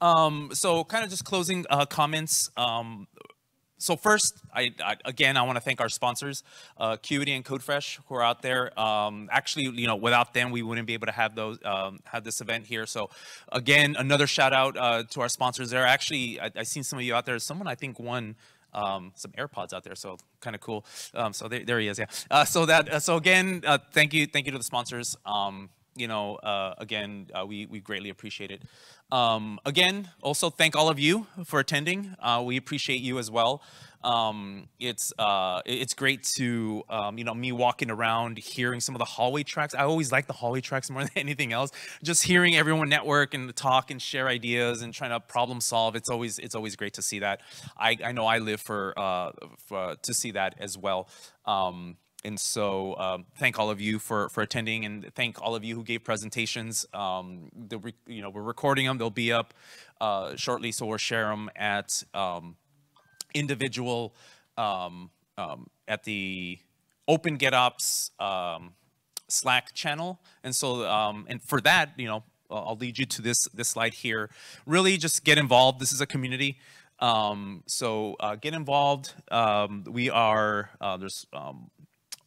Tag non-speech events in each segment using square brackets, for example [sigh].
Um, so kind of just closing uh, comments. Um, so first, I, I, again, I want to thank our sponsors, uh, Akuity and CodeFresh, who are out there. Um, actually, you know, without them, we wouldn't be able to have those um, have this event here. So, again, another shout out uh, to our sponsors. There, actually, I, I seen some of you out there. Someone I think won um, some AirPods out there, so kind of cool. Um, so there, there he is. Yeah. Uh, so that. Uh, so again, uh, thank you, thank you to the sponsors. You know, uh, again, uh, we we greatly appreciate it. Um, again, also thank all of you for attending. Uh, we appreciate you as well. Um, it's uh, it's great to um, you know me walking around, hearing some of the hallway tracks. I always like the hallway tracks more [laughs] than anything else. Just hearing everyone network and talk and share ideas and trying to problem solve. It's always it's always great to see that. I, I know I live for, uh, for to see that as well. Um, and so um, thank all of you for, for attending and thank all of you who gave presentations. Um, the, you know, we're recording them. They'll be up uh, shortly, so we'll share them at um, individual um, um, at the Open GitOps um, Slack channel. And so, and for that, you know, I'll lead you to this, this slide here. Really just get involved. This is a community. Um, so uh, get involved. Um, we are, uh, there's um,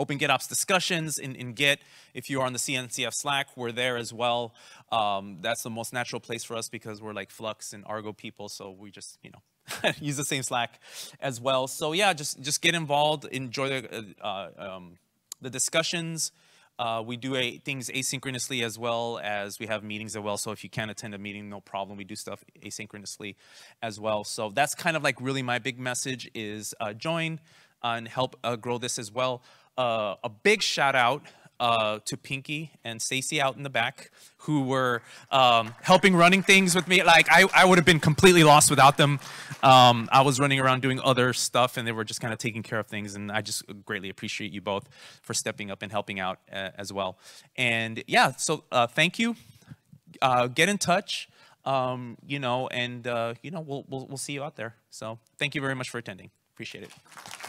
Open GitOps discussions in, in Git. If you are on the CNCF Slack, we're there as well. Um, that's the most natural place for us because we're like Flux and Argo people, so we just, you know, [laughs] use the same Slack as well. So yeah, just just get involved, enjoy the uh, um, the discussions. Uh, we do a, things asynchronously as well as we have meetings as well. So if you can't attend a meeting, no problem. We do stuff asynchronously as well. So that's kind of like really my big message is uh, join and help uh, grow this as well uh, a big shout out uh, to Pinky and Stacy out in the back who were um, helping running things with me. Like I, I would have been completely lost without them. Um, I was running around doing other stuff and they were just kind of taking care of things. And I just greatly appreciate you both for stepping up and helping out uh, as well. And yeah, so uh, thank you. Uh, get in touch, um, you know, and uh, you know, we'll, we'll, we'll see you out there. So thank you very much for attending. Appreciate it.